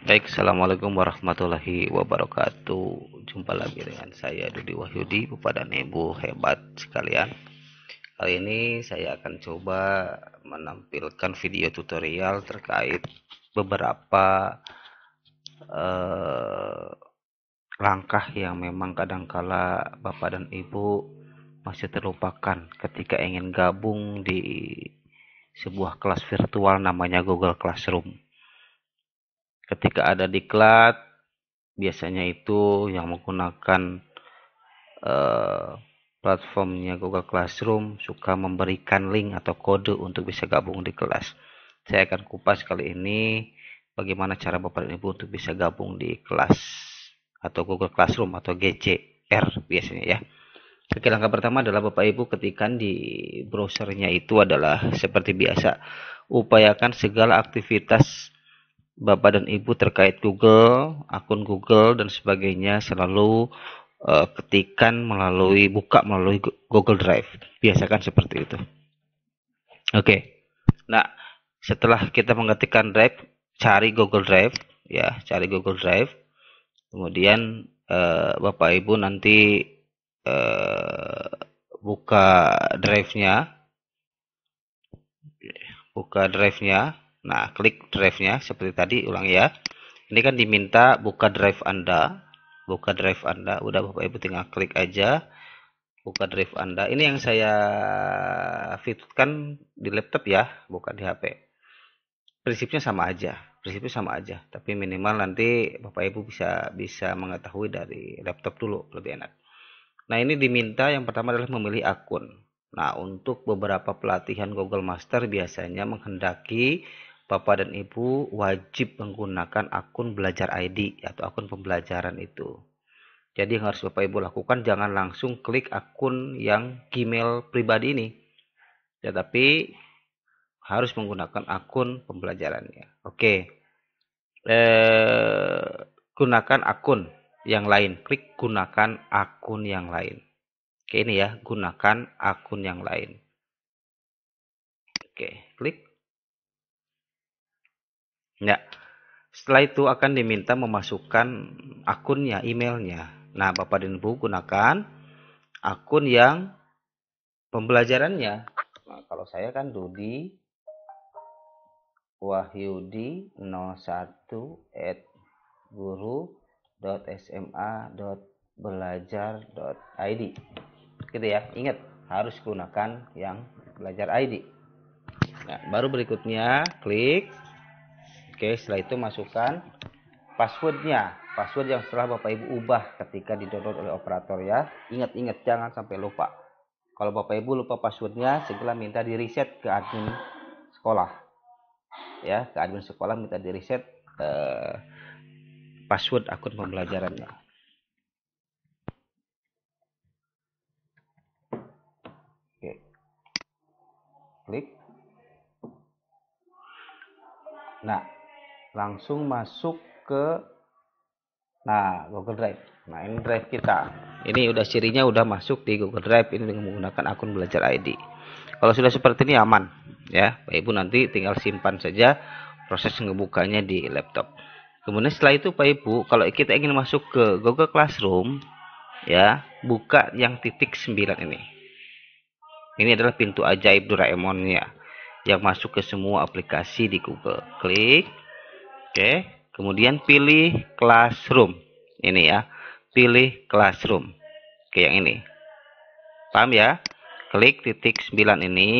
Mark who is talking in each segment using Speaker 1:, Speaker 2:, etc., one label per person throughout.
Speaker 1: Baik, Assalamualaikum warahmatullahi wabarakatuh. Jumpa lagi dengan saya Dudi Wahyudi, Bapak dan Ibu hebat sekalian. Kali ini saya akan coba menampilkan video tutorial terkait beberapa eh, langkah yang memang kadangkala Bapak dan Ibu masih terlupakan ketika ingin gabung di sebuah kelas virtual namanya Google Classroom ketika ada diklat biasanya itu yang menggunakan uh, platformnya Google Classroom suka memberikan link atau kode untuk bisa gabung di kelas. Saya akan kupas kali ini bagaimana cara Bapak dan Ibu untuk bisa gabung di kelas atau Google Classroom atau GCR biasanya ya. Oke, langkah pertama adalah Bapak Ibu ketikkan di browsernya itu adalah seperti biasa. Upayakan segala aktivitas Bapak dan Ibu terkait Google, akun Google dan sebagainya selalu uh, ketikan melalui buka melalui Google Drive. Biasakan seperti itu. Oke. Okay. Nah, setelah kita mengetikkan Drive, cari Google Drive ya, cari Google Drive. Kemudian uh, Bapak Ibu nanti uh, buka drive-nya. Buka drive-nya Nah, klik drive-nya seperti tadi, ulang ya. Ini kan diminta buka drive Anda. Buka drive Anda. Udah Bapak Ibu tinggal klik aja. Buka drive Anda. Ini yang saya fitkan di laptop ya, bukan di HP. Prinsipnya sama aja. Prinsipnya sama aja. Tapi minimal nanti Bapak Ibu bisa bisa mengetahui dari laptop dulu, lebih enak. Nah, ini diminta yang pertama adalah memilih akun. Nah, untuk beberapa pelatihan Google Master biasanya menghendaki Bapak dan Ibu wajib menggunakan akun belajar ID atau akun pembelajaran itu. Jadi yang harus Bapak Ibu lakukan jangan langsung klik akun yang Gmail pribadi ini. Tetapi harus menggunakan akun pembelajarannya. Oke. Eh, gunakan akun yang lain. Klik gunakan akun yang lain. Oke ini ya, gunakan akun yang lain. Oke, klik Ya. Setelah itu akan diminta memasukkan akunnya, emailnya. Nah, Bapak dan Ibu gunakan akun yang pembelajarannya. Nah, kalau saya kan Dudi Wahyudi 01 at guru.sma.belajar.id gitu ya ingat harus gunakan yang belajar ID nah, baru berikutnya klik Oke, setelah itu masukkan passwordnya. Password yang setelah Bapak Ibu ubah ketika didownload oleh operator ya. Ingat-ingat jangan sampai lupa. Kalau Bapak Ibu lupa passwordnya, segera minta di reset ke admin sekolah. Ya, ke admin sekolah minta di reset eh, password akun pembelajarannya. Oke. Klik. Nah, langsung masuk ke nah Google Drive. Nah ini drive kita. Ini udah cirinya udah masuk di Google Drive ini dengan menggunakan akun belajar ID. Kalau sudah seperti ini aman ya. Pak Ibu nanti tinggal simpan saja proses ngebukanya di laptop. Kemudian setelah itu Pak Ibu kalau kita ingin masuk ke Google Classroom ya buka yang titik 9 ini. Ini adalah pintu ajaib Doraemonnya yang masuk ke semua aplikasi di Google. Klik Oke, kemudian pilih classroom. Ini ya, pilih classroom. Oke, yang ini. Paham ya? Klik titik 9 ini,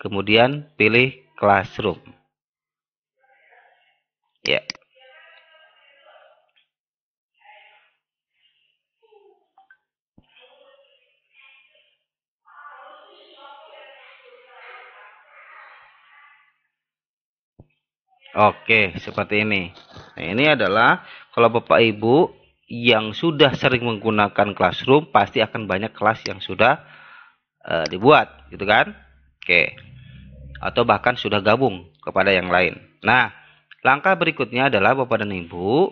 Speaker 1: kemudian pilih classroom. Ya. Oke, seperti ini. Nah, ini adalah kalau Bapak Ibu yang sudah sering menggunakan Classroom pasti akan banyak kelas yang sudah uh, dibuat, gitu kan? Oke. Atau bahkan sudah gabung kepada yang lain. Nah, langkah berikutnya adalah Bapak dan Ibu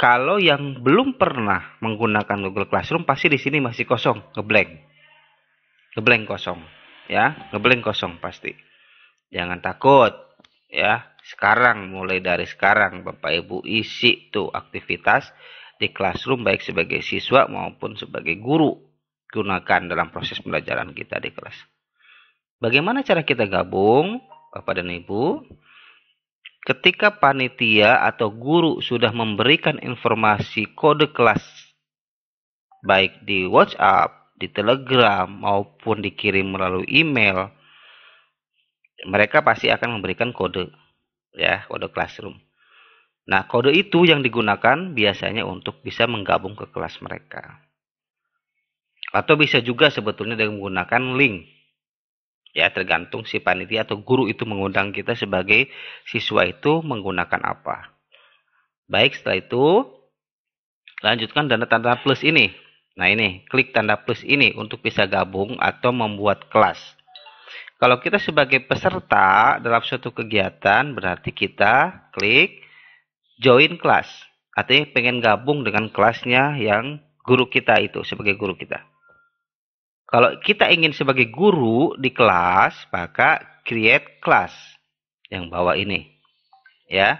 Speaker 1: kalau yang belum pernah menggunakan Google Classroom pasti di sini masih kosong, ngeblank. Ngeblank kosong, ya, ngeblank kosong pasti. Jangan takut ya sekarang mulai dari sekarang Bapak Ibu isi tuh aktivitas di classroom baik sebagai siswa maupun sebagai guru gunakan dalam proses pembelajaran kita di kelas. Bagaimana cara kita gabung Bapak dan Ibu? Ketika panitia atau guru sudah memberikan informasi kode kelas baik di WhatsApp, di Telegram maupun dikirim melalui email, mereka pasti akan memberikan kode ya, kode classroom. Nah, kode itu yang digunakan biasanya untuk bisa menggabung ke kelas mereka. Atau bisa juga sebetulnya dengan menggunakan link. Ya, tergantung si panitia atau guru itu mengundang kita sebagai siswa itu menggunakan apa. Baik, setelah itu lanjutkan tanda tanda plus ini. Nah, ini klik tanda plus ini untuk bisa gabung atau membuat kelas. Kalau kita sebagai peserta dalam suatu kegiatan, berarti kita klik join kelas. Artinya pengen gabung dengan kelasnya yang guru kita itu, sebagai guru kita. Kalau kita ingin sebagai guru di kelas, maka create class yang bawah ini. Ya.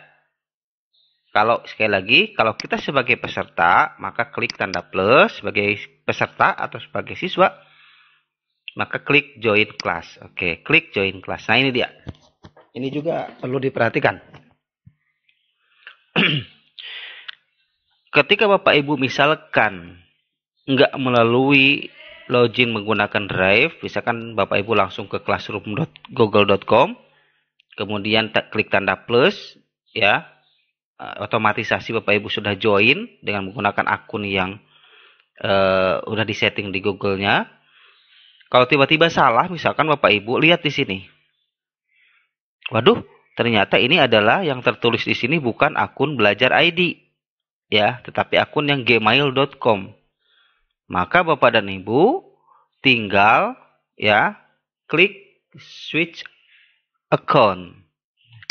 Speaker 1: Kalau sekali lagi, kalau kita sebagai peserta, maka klik tanda plus sebagai peserta atau sebagai siswa maka klik join class. Oke, klik join class. Nah, ini dia. Ini juga perlu diperhatikan. Ketika Bapak Ibu misalkan nggak melalui login menggunakan Drive, misalkan Bapak Ibu langsung ke classroom.google.com, kemudian klik tanda plus, ya, eh, otomatisasi Bapak Ibu sudah join dengan menggunakan akun yang uh, udah disetting di Google-nya, kalau tiba-tiba salah, misalkan Bapak Ibu lihat di sini. Waduh, ternyata ini adalah yang tertulis di sini bukan akun belajar ID. Ya, tetapi akun yang gmail.com. Maka Bapak dan Ibu tinggal ya klik switch account.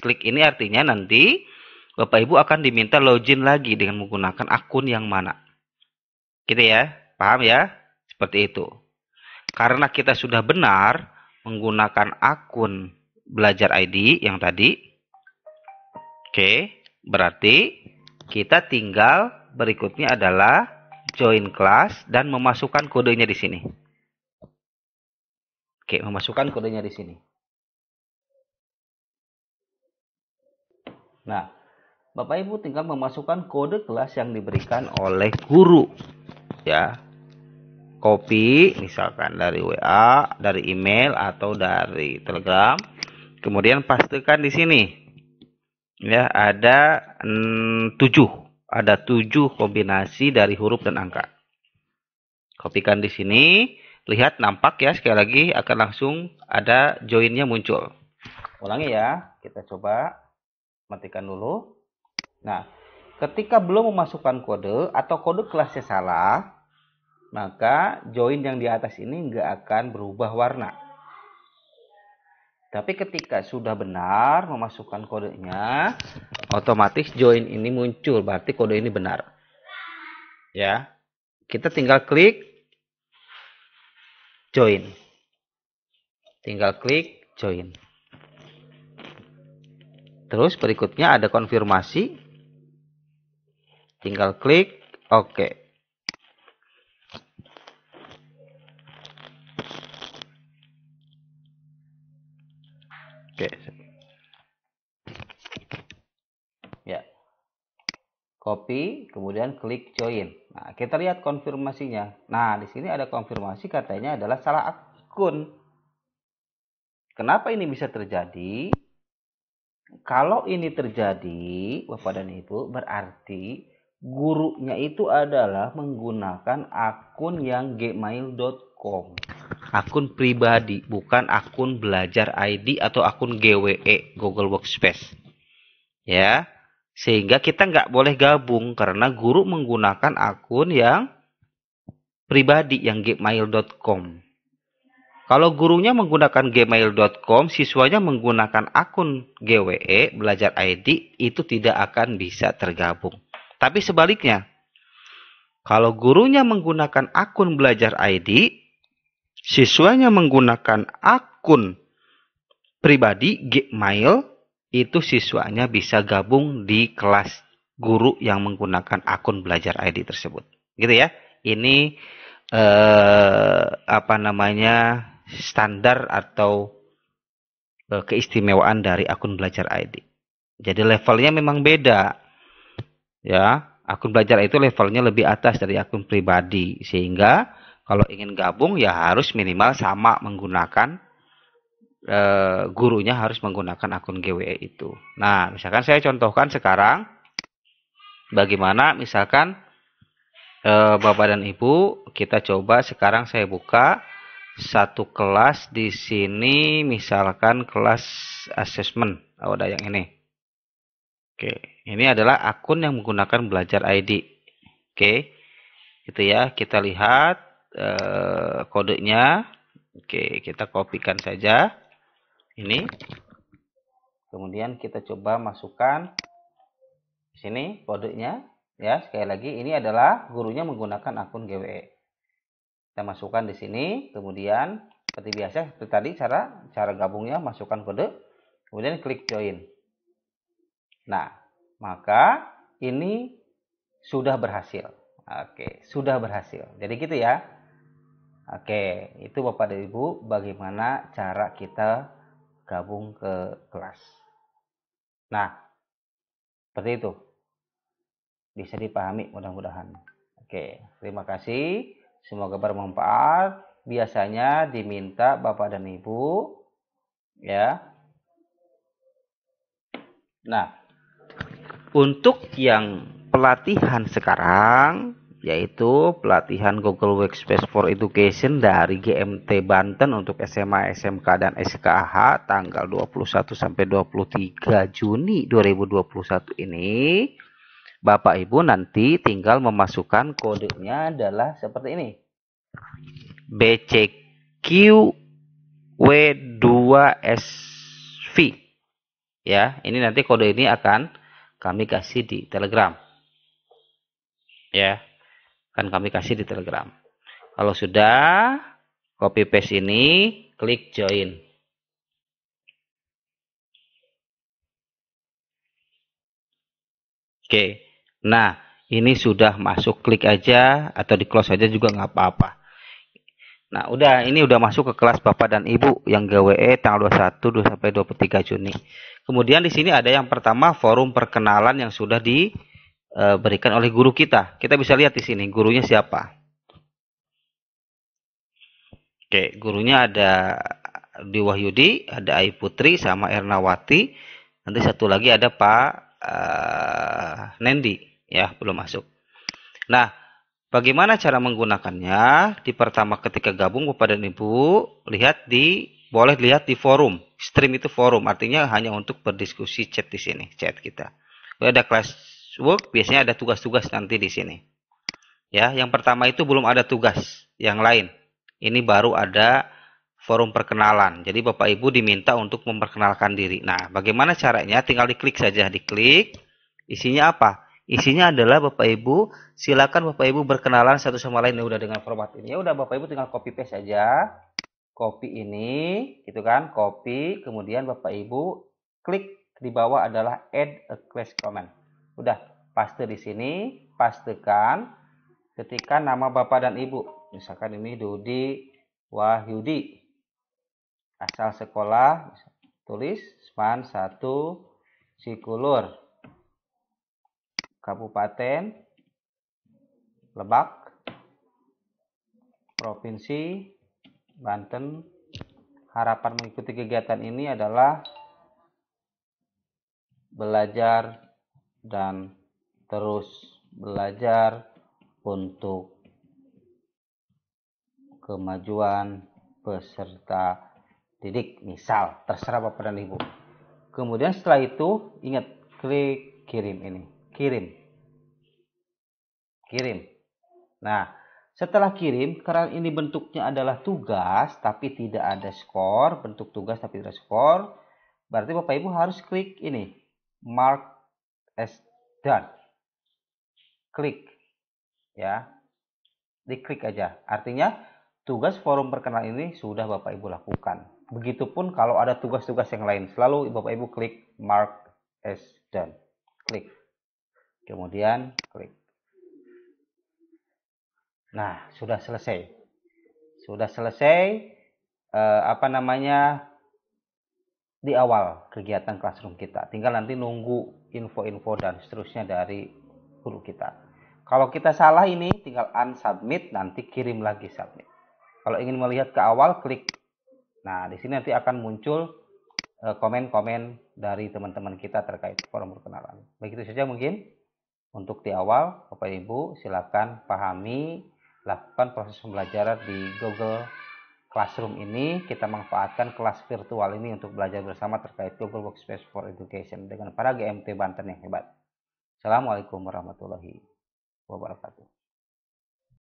Speaker 1: Klik ini artinya nanti Bapak Ibu akan diminta login lagi dengan menggunakan akun yang mana. Gitu ya, paham ya? Seperti itu. Karena kita sudah benar menggunakan akun belajar ID yang tadi. Oke, berarti kita tinggal berikutnya adalah join class dan memasukkan kodenya di sini. Oke, memasukkan kodenya di sini. Nah, Bapak Ibu tinggal memasukkan kode kelas yang diberikan oleh guru. Ya, copy misalkan dari WA, dari email atau dari Telegram. Kemudian pastikan di sini. Ya, ada mm, 7. Ada 7 kombinasi dari huruf dan angka. Kopikan di sini. Lihat nampak ya sekali lagi akan langsung ada joinnya muncul. Ulangi ya. Kita coba matikan dulu. Nah, ketika belum memasukkan kode atau kode kelasnya salah, maka join yang di atas ini nggak akan berubah warna. Tapi ketika sudah benar memasukkan kodenya, otomatis join ini muncul, berarti kode ini benar. Ya. Kita tinggal klik join. Tinggal klik join. Terus berikutnya ada konfirmasi. Tinggal klik oke. Okay. Oke. Ya. Copy, kemudian klik join. Nah, kita lihat konfirmasinya. Nah, di sini ada konfirmasi katanya adalah salah akun. Kenapa ini bisa terjadi? Kalau ini terjadi, Bapak dan Ibu, berarti gurunya itu adalah menggunakan akun yang gmail.com akun pribadi, bukan akun belajar ID atau akun GWE Google Workspace. Ya, sehingga kita nggak boleh gabung karena guru menggunakan akun yang pribadi yang gmail.com. Kalau gurunya menggunakan gmail.com, siswanya menggunakan akun GWE belajar ID itu tidak akan bisa tergabung. Tapi sebaliknya, kalau gurunya menggunakan akun belajar ID, siswanya menggunakan akun pribadi Gmail, itu siswanya bisa gabung di kelas guru yang menggunakan akun belajar ID tersebut. Gitu ya. Ini eh, apa namanya standar atau eh, keistimewaan dari akun belajar ID. Jadi levelnya memang beda. Ya, akun belajar itu levelnya lebih atas dari akun pribadi sehingga kalau ingin gabung ya harus minimal sama menggunakan e, gurunya harus menggunakan akun GWE itu. Nah, misalkan saya contohkan sekarang bagaimana misalkan e, Bapak dan Ibu kita coba sekarang saya buka satu kelas di sini misalkan kelas assessment. Oh, ada yang ini. Oke, ini adalah akun yang menggunakan belajar ID. Oke, gitu ya. Kita lihat e, kodenya. Oke, kita kopikan saja ini. Kemudian kita coba masukkan di sini kodenya. Ya, sekali lagi ini adalah gurunya menggunakan akun GWE. Kita masukkan di sini, kemudian seperti biasa seperti tadi cara cara gabungnya masukkan kode, kemudian klik join. Nah, maka ini sudah berhasil. Oke, sudah berhasil. Jadi gitu ya. Oke, itu Bapak dan Ibu bagaimana cara kita gabung ke kelas. Nah, seperti itu. Bisa dipahami mudah-mudahan. Oke, terima kasih. Semoga bermanfaat. Biasanya diminta Bapak dan Ibu ya. Nah, untuk yang pelatihan sekarang yaitu pelatihan Google Workspace for Education dari GMT Banten untuk SMA, SMK dan SKH tanggal 21 sampai 23 Juni 2021 ini. Bapak Ibu nanti tinggal memasukkan kodenya adalah seperti ini. BCQ W2SV ya ini nanti kode ini akan kami kasih di Telegram. Ya akan kami kasih di Telegram. Kalau sudah, copy paste ini, klik join. Oke, nah ini sudah masuk, klik aja atau di close aja juga nggak apa-apa. Nah, udah ini udah masuk ke kelas Bapak dan Ibu yang GWE tanggal 21 sampai 23 Juni. Kemudian di sini ada yang pertama forum perkenalan yang sudah di uh, berikan oleh guru kita. Kita bisa lihat di sini gurunya siapa. Oke, gurunya ada di Wahyudi, ada Ai Putri sama Ernawati. Nanti satu lagi ada Pak uh, Nendi, ya belum masuk. Nah, bagaimana cara menggunakannya? Di pertama ketika gabung Bapak dan Ibu, lihat di boleh lihat di forum. Stream itu forum, artinya hanya untuk berdiskusi chat di sini, chat kita. Ada kelas work biasanya ada tugas-tugas nanti di sini. Ya, yang pertama itu belum ada tugas yang lain. Ini baru ada forum perkenalan. Jadi Bapak Ibu diminta untuk memperkenalkan diri. Nah, bagaimana caranya? Tinggal diklik saja, diklik. Isinya apa? Isinya adalah Bapak Ibu, silakan Bapak Ibu berkenalan satu sama lain. Ya udah dengan format ini. Ya udah Bapak Ibu tinggal copy paste saja. Copy ini, gitu kan? Copy, kemudian Bapak Ibu klik di bawah adalah add a class comment. Udah, paste di sini, pastekan ketika nama Bapak dan Ibu. Misalkan ini Dudi Wahyudi. Asal sekolah, tulis span 1 Sikulur. Kabupaten Lebak. Provinsi Banten. Harapan mengikuti kegiatan ini adalah belajar dan terus belajar untuk kemajuan peserta didik. Misal terserah Bapak dan Ibu. Kemudian setelah itu ingat klik kirim ini. Kirim. Kirim. Nah setelah kirim karena ini bentuknya adalah tugas tapi tidak ada skor bentuk tugas tapi tidak skor berarti Bapak Ibu harus klik ini mark as done. Klik. Ya. Diklik aja. Artinya tugas forum perkenalan ini sudah Bapak Ibu lakukan. Begitupun kalau ada tugas-tugas yang lain. Selalu Bapak Ibu klik mark as done. Klik. Kemudian klik. Nah, sudah selesai. Sudah selesai eh, apa namanya di awal kegiatan classroom kita. Tinggal nanti nunggu info-info dan seterusnya dari guru kita. Kalau kita salah ini tinggal unsubmit nanti kirim lagi submit. Kalau ingin melihat ke awal klik. Nah, di sini nanti akan muncul eh, komen-komen dari teman-teman kita terkait forum perkenalan. Begitu saja mungkin untuk di awal Bapak Ibu silakan pahami lakukan proses pembelajaran di Google Classroom ini kita manfaatkan kelas virtual ini untuk belajar bersama terkait Google Workspace for Education dengan para GMT Banten yang hebat. Assalamualaikum warahmatullahi wabarakatuh.